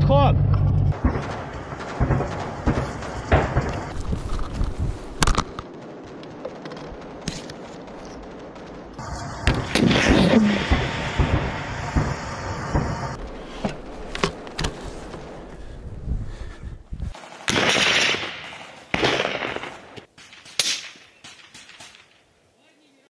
Patron